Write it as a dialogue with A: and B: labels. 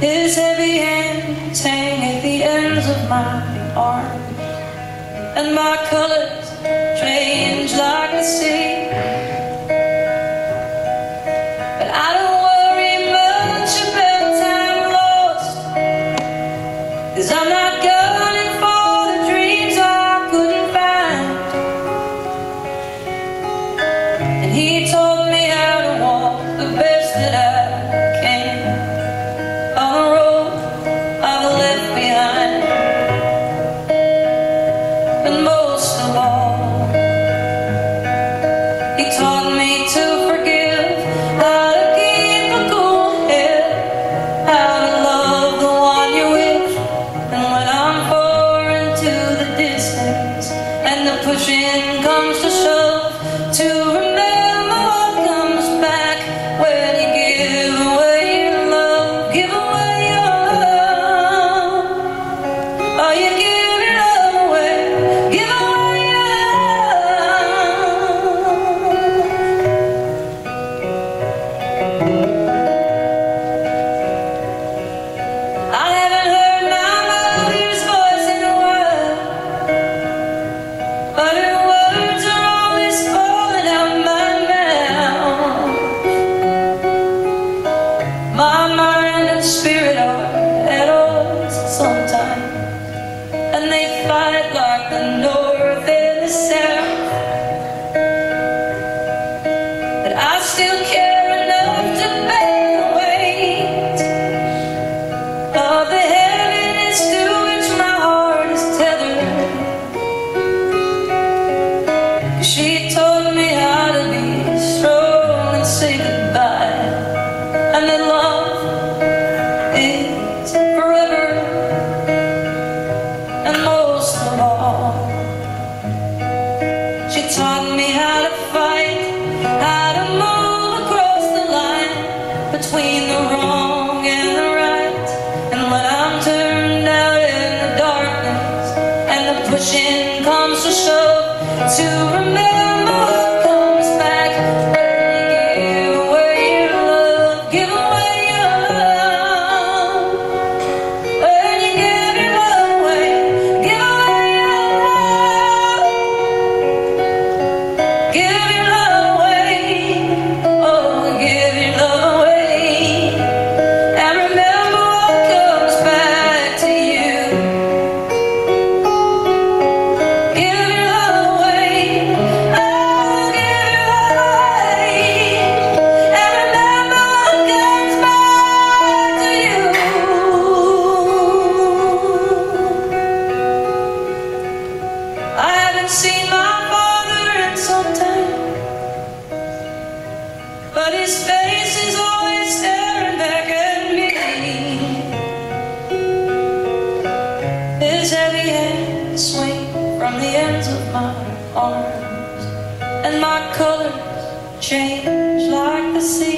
A: His heavy hands hang at the ends of my arms, and my colored oh yeah still care enough to bear the weight of the heaviness to which my heart is tethered. She to remember. I've seen my father in some time. But his face is always staring back at me. His heavy hands swing from the ends of my arms And my colors change like the sea.